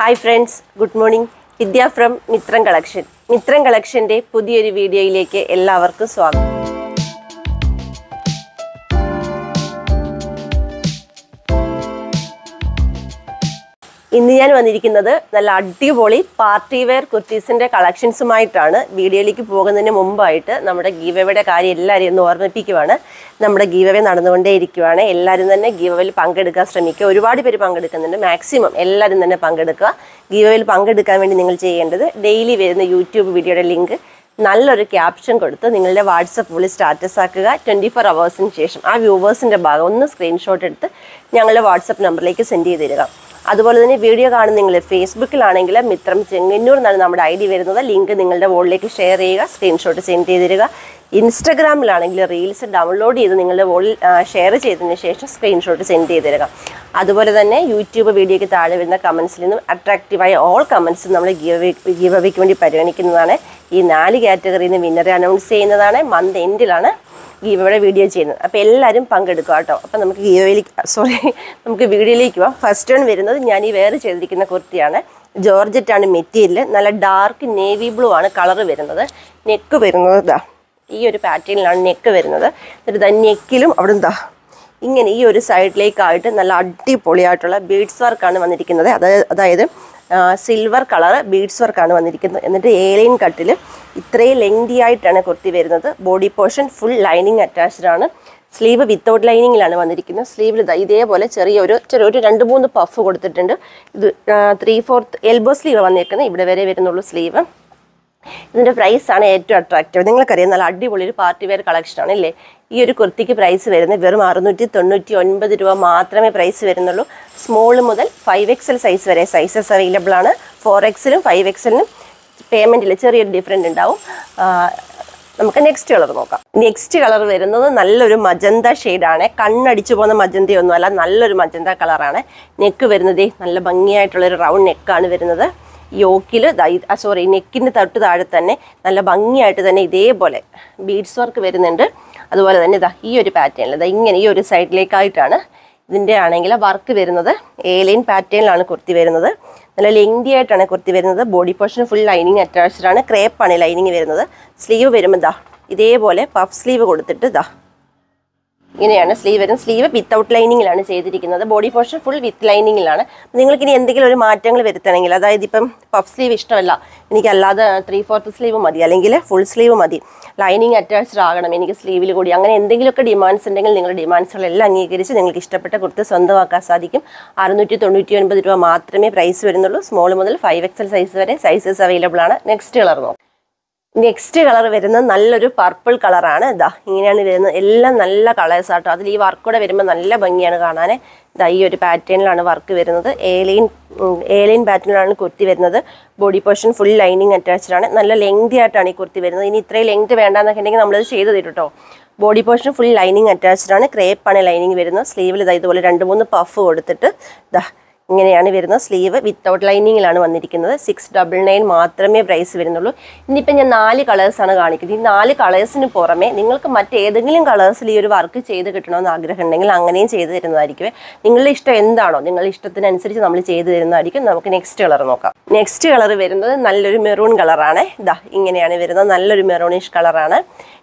Hi friends good morning Vidya from Mithram collection Mithram കളക്ഷന്റെ പുതിയൊരു വീഡിയോയിലേക്ക് എല്ലാവർക്കും സ്വാഗതം. ഇന്ന് ഞാൻ വന്നിരിക്കുന്നത് നല്ല അടിപൊളി പാർട്ടി വെയർ കുർത്തീസിന്റെ കളക്ഷൻസുമായിട്ടാണ്. വീഡിയോയിലേക്ക് പോകുന്നതിന് മുമ്പായിട്ട് നമ്മുടെ ഗീവയുടെ കാര്യം എല്ലാവരെയും ഒന്ന് ഓർമ്മിപ്പിക്കുവാണ്. നമ്മുടെ ഗീവവേ നടന്നുകൊണ്ടേ ഇരിക്കുവാണ് എല്ലാവരും തന്നെ ഗീവയിൽ പങ്കെടുക്കാൻ ശ്രമിക്കുക. ഒരുപാട് പേര് പങ്കെടുക്കുന്നുണ്ട്. മാക്സിമം എല്ലാവരും തന്നെ പങ്കെടുക്കുക. ഗീവയിൽ പങ്കെടുക്കാൻ വേണ്ടി നിങ്ങൾ ചെയ്യേണ്ടത് ഡെയിലി വരുന്ന യൂട്യൂബ് വീഡിയോയുടെ ലിങ്ക് നല്ലൊരു ക്യാപ്ഷൻ കൊടുത്ത് നിങ്ങളുടെ വാട്സപ്പ് വിളി സ്റ്റാറ്റസ് ആക്കുക. ട്വന്റി ഫോർ അവേഴ്സിന് ശേഷം ആ വ്യൂവേഴ്സിന്റെ ഭാഗം ഒന്ന് സ്ക്രീൻഷോട്ട് എടുത്ത് ഞങ്ങളുടെ വാട്സപ്പ് നമ്പറിലേക്ക് സെൻഡ് ചെയ്ത് തരിക. അതുപോലെ തന്നെ വീഡിയോ കാണുന്ന നിങ്ങൾ ഫേസ്ബുക്കിലാണെങ്കിൽ മിത്രം ചെങ്ങന്നൂർ എന്നാണ് നമ്മുടെ ഐ വരുന്നത്. ലിങ്ക് നിങ്ങളുടെ വോളിലേക്ക് ഷെയർ ചെയ്യുക സ്ക്രീൻഷോട്ട് സെൻഡ് ചെയ്ത് തരിക ഇൻസ്റ്റഗ്രാമിലാണെങ്കിൽ റീൽസ് ഡൗൺലോഡ് ചെയ്ത് നിങ്ങളുടെ വോളിൽ ഷെയർ ചെയ്തതിന് ശേഷം സ്ക്രീൻഷോട്ട് സെൻഡ് ചെയ്ത് തരിക അതുപോലെ തന്നെ യൂട്യൂബ് വീഡിയോയ്ക്ക് താഴെ വരുന്ന കമൻസിൽ നിന്നും അട്രാക്റ്റീവായ ഓൾ കമൻസ് നമ്മൾ ഗീവ് ഗീവയ്ക്ക് വേണ്ടി പരിഗണിക്കുന്നതാണ്. ഈ നാല് കാറ്റഗറിയിൽ നിന്ന് വിന്നറെ അനൗൺസ് ചെയ്യുന്നതാണ്. മന്ത് എൻഡിലാണ് ഗീവയുടെ വീഡിയോ ചെയ്യുന്നത്. അപ്പോൾ എല്ലാവരും പങ്കെടുക്കുക കേട്ടോ. അപ്പോൾ നമുക്ക് ഗീവയിലേക്ക് സോറി നമുക്ക് വീഡിയോയിലേക്ക് പോവാം. ഫസ്റ്റ് വൺ വരുന്നത് ഞാൻ ഈ വേറെ ചെയ്തിരിക്കുന്ന കുർത്തിയാണ്. ജോർജറ്റാണ് മെറ്റീരിയൽ നല്ല ഡാർക്ക് നേവി ബ്ലൂ ആണ് കളർ വരുന്നത്. നെക്ക് വരുന്നത് ഇതാ. ഈ ഒരു പാറ്റേണിലാണ് നെക്ക് വരുന്നത്. എന്നിട്ട് ദാ നെക്കിലും അവിടെ എന്താ ഇങ്ങനെ ഈ ഒരു സൈഡിലേക്കായിട്ട് നല്ല അടിപൊളിയായിട്ടുള്ള ബീഡ്സ് വർക്കാണ് വന്നിരിക്കുന്നത്. അതായത് അതായത് സിൽവർ കളർ ബീഡ്സ് വർക്കാണ് വന്നിരിക്കുന്നത്. എന്നിട്ട് ഏലൈൻ കട്ടിൽ ഇത്രയും ലെങ്തി ആയിട്ടാണ് കുർത്തി വരുന്നത്. Body portion full lining attached ആണ്. സ്ലീവ് വിത്തൗട്ട് ലൈനിങ്ങിലാണ് വന്നിരിക്കുന്നത്. സ്ലീവിൽ ഇതാ ഇതേപോലെ ചെറിയൊരു ചെറിയ ഒരു രണ്ട് മൂന്ന് പഫ് കൊടുത്തിട്ടുണ്ട്. ഇത് ത്രീ ഫോർത്ത് എൽബോ സ്ലീവ് വന്നിരിക്കുന്നത് ഇവിടെ വരെ വരുന്നുള്ളൂ സ്ലീവ്. ഇതിന്റെ പ്രൈസാണ് ഏറ്റവും അട്രാക്റ്റീവ് നിങ്ങൾക്കറിയാം നല്ല അടിപൊളി ഒരു പാർട്ടി വെയർ കളക്ഷനാണ് അല്ലേ ഈ ഒരു കുർത്തിക്ക് പ്രൈസ് വരുന്നത് വെറും അറുന്നൂറ്റി തൊണ്ണൂറ്റി ഒൻപത് രൂപ മാത്രമേ പ്രൈസ് വരുന്നുള്ളൂ. സ്മോൾ മുതൽ ഫൈവ് എക്സൽ സൈസ് വരെ സൈസസ് അവൈലബിൾ ആണ്. ഫോർ എക്സലും ഫൈവ് എക്സലിനും പേയ്മെന്റിൽ ചെറിയൊരു ഡിഫറെന്റ് ഉണ്ടാവും. നമുക്ക് നെക്സ്റ്റ് കളർ നോക്കാം. നെക്സ്റ്റ് കളർ വരുന്നത് നല്ലൊരു മജന്ത ഷെയ്ഡാണ് കണ്ണടിച്ചു പോകുന്ന മജന്തയൊന്നും അല്ല നല്ലൊരു മജന്ത കളറാണ് നെക്ക് വരുന്നത് നല്ല ഭംഗിയായിട്ടുള്ളൊരു റൗണ്ട് നെക്കാണ് വരുന്നത്. യോക്കിൽ സോറി നെക്കിന് തൊട്ട് താഴെ തന്നെ നല്ല ഭംഗിയായിട്ട് തന്നെ ഇതേപോലെ ബീഡ്സ് വർക്ക് വരുന്നുണ്ട്. അതുപോലെ തന്നെ ഇതാ ഈ ഒരു പാറ്റേണിൽ ഇതാ ഇങ്ങനെ ഈ ഒരു സൈഡിലേക്കായിട്ടാണ് ഇതിന്റെ ആണെങ്കിൽ വർക്ക് വരുന്നത്. ഏലൈൻ പാറ്റേണിലാണ് കുർത്തി വരുന്നത്. നല്ല ലെങ്തി ആയിട്ടാണ് കുർത്തി വരുന്നത്. Body portion full lining attached ആണ്. ക്രേപ്പാണ് ലൈനിങ് വരുന്നത്. സ്ലീവ് വരുമ്പോൾ ഇതാ ഇതേപോലെ പഫ് സ്ലീവ് കൊടുത്തിട്ട് ഇതാ ഇങ്ങനെയാണ് സ്ലീവ് വരുന്നത്. സ്ലീവ് വിത്തൗട്ട് ലൈനിങ്ങിലാണ് ചെയ്തിരിക്കുന്നത്. ബോഡി പോർഷൻ ഫുൾ വിത്ത് ലൈനിങ്ങിലാണ് നിങ്ങൾക്ക് ഇനി എന്തെങ്കിലും ഒരു മാറ്റങ്ങൾ വരുത്തണമെങ്കിൽ അതായത് ഇപ്പം പഫ് സ്ലീവ് ഇഷ്ടമല്ല. എനിക്ക് അല്ലാതെ ത്രീ ഫോർത്ത് സ്ലീവ് മതി. അല്ലെങ്കിൽ ഫുൾ സ്ലീവ് മതി. ലൈനിങ് അറ്റാച്ച്ഡ് ആകണം. എനിക്ക് സ്ലീവിൽ കൂടി അങ്ങനെ എന്തെങ്കിലുമൊക്കെ ഡിമാൻഡ്സ് ഉണ്ടെങ്കിൽ നിങ്ങളുടെ ഡിമാൻഡ്സുകളെല്ലാം അംഗീകരിച്ച് നിങ്ങൾക്ക് ഇഷ്ടപ്പെട്ട കുർത്തി സ്വന്തമാക്കാൻ സാധിക്കും. അറുന്നൂറ്റി തൊണ്ണൂറ്റി ഒൻപത് രൂപ മാത്രമേ പ്രൈസ് വരുന്നുള്ളൂ. സ്മോൾ മുതൽ ഫൈവ് എക്സൽ സൈസ് വരെ സൈസസ് അവൈലബിൾ ആണ്. നെക്സ്റ്റ് കളർ നോക്കാം. നെക്സ്റ്റ് കളർ വരുന്നത് നല്ലൊരു പർപ്പിൾ കളറാണ് ഇതാ ഇങ്ങനെയാണ് വരുന്നത്. എല്ലാം നല്ല കളേഴ്സ് ആട്ടോ. അതിൽ ഈ വർക്ക് കൂടെ വരുമ്പോൾ നല്ല ഭംഗിയാണ് കാണാൻ ഇതാ ഈ ഒരു പാറ്റേണിലാണ് വർക്ക് വരുന്നത്. ഏലിയൻ ഏലിയൻ പാറ്റേണിലാണ് കുർത്തി വരുന്നത്. Body portion full lining attached ആണ്. നല്ല ലെങ്തി ആയിട്ടാണ് ഈ കുർത്തി വരുന്നത്. ഇനി ഇത്രയും ലെങ്ത് വേണ്ടാന്നൊക്കെ ഉണ്ടെങ്കിൽ നമ്മളത് ചെയ്ത് തരും കേട്ടോ body portion full lining attached ആണ്. ക്രേപ്പാണ് ലൈനിങ് വരുന്നത്. സ്ലീവിൽ ഇതാ ഇതുപോലെ രണ്ട് മൂന്ന് പഫ് കൊടുത്തിട്ട് ഇതാ ഇങ്ങനെയാണ് വരുന്നത് സ്ലീവ് വിത്തൗട്ട് ലൈനിങ്ങിലാണ് വന്നിരിക്കുന്നത്. സിക്സ് ഡബിൾ നയൻ മാത്രമേ പ്രൈസ് വരുന്നുള്ളൂ. ഇനിയിപ്പോൾ ഞാൻ നാല് കളേഴ്സാണ് കാണിക്കുന്നത്. ഈ നാല് കളേഴ്സിന് പുറമെ നിങ്ങൾക്ക് മറ്റേതെങ്കിലും കളേഴ്സിൽ ഈ ഒരു വർക്ക് ചെയ്ത് കിട്ടണമെന്ന് ആഗ്രഹം ഉണ്ടെങ്കിൽ അങ്ങനെയും ചെയ്ത് തരുന്നതായിരിക്കും. നിങ്ങളുടെ ഇഷ്ടം എന്താണോ നിങ്ങളുടെ ഇഷ്ടത്തിനനുസരിച്ച് നമ്മൾ ചെയ്ത് തരുന്നതായിരിക്കും. നമുക്ക് നെക്സ്റ്റ് കളർ നോക്കാം. നെക്സ്റ്റ് കളർ വരുന്നത് നല്ലൊരു മെറൂൺ കളറാണ് ഇതാ ഇങ്ങനെയാണ് വരുന്നത്. നല്ലൊരു മെറൂണിഷ് കളറാണ്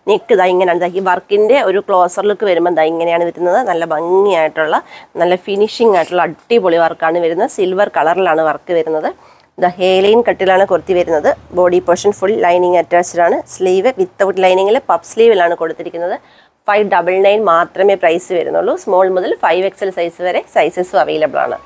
നെക്ക് ഇതാ ഇങ്ങനെയാണ്. ഈ വർക്കിന്റെ ഒരു ക്ലോസർ ലുക്ക് വരുമ്പോൾ ഇതാ ഇങ്ങനെയാണ് വരുന്നത്. നല്ല ഭംഗിയായിട്ടുള്ള നല്ല ഫിനിഷിംഗ് ആയിട്ടുള്ള അടിപൊളി വർക്കാണ് വരുന്നത്. സിൽവർ കളറിലാണ് വർക്ക് വരുന്നത്. ദ ഹേലൈൻ കട്ടിലാണ് കുർത്തി വരുന്നത്. Body portion full lining attached ആണ്. സ്ലീവ് വിത്തൗട്ട് ലൈനിങ്ങിൽ പപ്പ് സ്ലീവിലാണ് കൊടുത്തിരിക്കുന്നത്. ഫൈവ് ഡബിൾ നയൻ മാത്രമേ പ്രൈസ് വരുന്നുള്ളൂ. സ്മോൾ മുതൽ ഫൈവ് എക്സൽ സൈസ് വരെ സൈസസും അവൈലബിൾ ആണ്.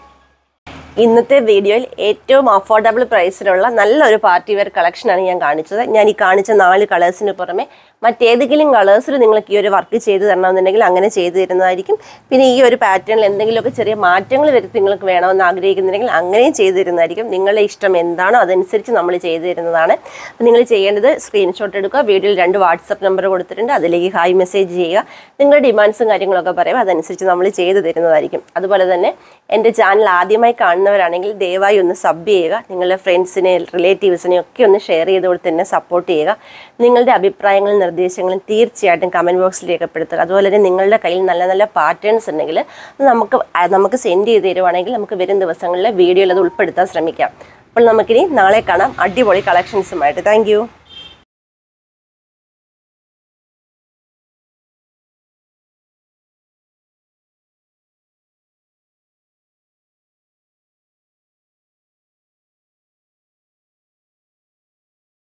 ഇന്നത്തെ വീഡിയോയിൽ ഏറ്റവും അഫോർഡബിൾ പ്രൈസിലുള്ള നല്ലൊരു പാർട്ടി വെയർ കളക്ഷനാണ് ഞാൻ കാണിച്ചത്. ഞാൻ ഈ കാണിച്ച നാല് കളേഴ്സിന് പുറമെ മറ്റേതെങ്കിലും കളേഴ്സിൽ നിങ്ങൾക്ക് ഈ ഒരു വർക്ക് ചെയ്ത് തരണമെന്നുണ്ടെങ്കിൽ അങ്ങനെ ചെയ്തു തരുന്നതായിരിക്കും. പിന്നെ ഈ ഒരു പാറ്റേണിൽ എന്തെങ്കിലുമൊക്കെ ചെറിയ മാറ്റങ്ങൾ വരുത്തി നിങ്ങൾക്ക് വേണമെന്ന് ആഗ്രഹിക്കുന്നുണ്ടെങ്കിൽ അങ്ങനെയും ചെയ്തു തരുന്നതായിരിക്കും. നിങ്ങളുടെ ഇഷ്ടം എന്താണോ അതനുസരിച്ച് നമ്മൾ ചെയ്തു തരുന്നതാണ്. അപ്പോൾ നിങ്ങൾ ചെയ്യേണ്ടത് സ്ക്രീൻഷോട്ട് എടുക്കുക. വീഡിയോയിൽ രണ്ട് വാട്സപ്പ് നമ്പർ കൊടുത്തിട്ടുണ്ട്. അതിലേക്ക് ഹായ് മെസ്സേജ് ചെയ്യുക. നിങ്ങളുടെ ഡിമാൻഡ്സും കാര്യങ്ങളൊക്കെ പറയുക. അതനുസരിച്ച് നമ്മൾ ചെയ്തു തരുന്നതായിരിക്കും. അതുപോലെ തന്നെ എന്റെ ചാനൽ ആദ്യമായി കാണുന്ന കാണുന്നവരാണെങ്കിൽ ദയവായി ഒന്ന് സബ് ചെയ്യുക. നിങ്ങളുടെ ഫ്രണ്ട്സിനെ റിലേറ്റീവ്സിനെ ഒക്കെ ഒന്ന് ഷെയർ ചെയ്തുകൊണ്ട് തന്നെ സപ്പോർട്ട് ചെയ്യുക. നിങ്ങളുടെ അഭിപ്രായങ്ങളും നിർദ്ദേശങ്ങളും തീർച്ചയായിട്ടും കമന്റ് ബോക്സിൽ രേഖപ്പെടുത്തുക. അതുപോലെ തന്നെ നിങ്ങളുടെ കയ്യിൽ നല്ല നല്ല പാറ്റേൺസ് ഉണ്ടെങ്കിൽ നമുക്ക് നമുക്ക് സെൻഡ് ചെയ്ത് തരുവാണെങ്കിൽ നമുക്ക് വരും ദിവസങ്ങളിലെ വീഡിയോയിൽ അത് ഉൾപ്പെടുത്താൻ ശ്രമിക്കാം. അപ്പോൾ നമുക്കിനി നാളെ കാണാം. അടിപൊളി കളക്ഷൻസുമായിട്ട് താങ്ക്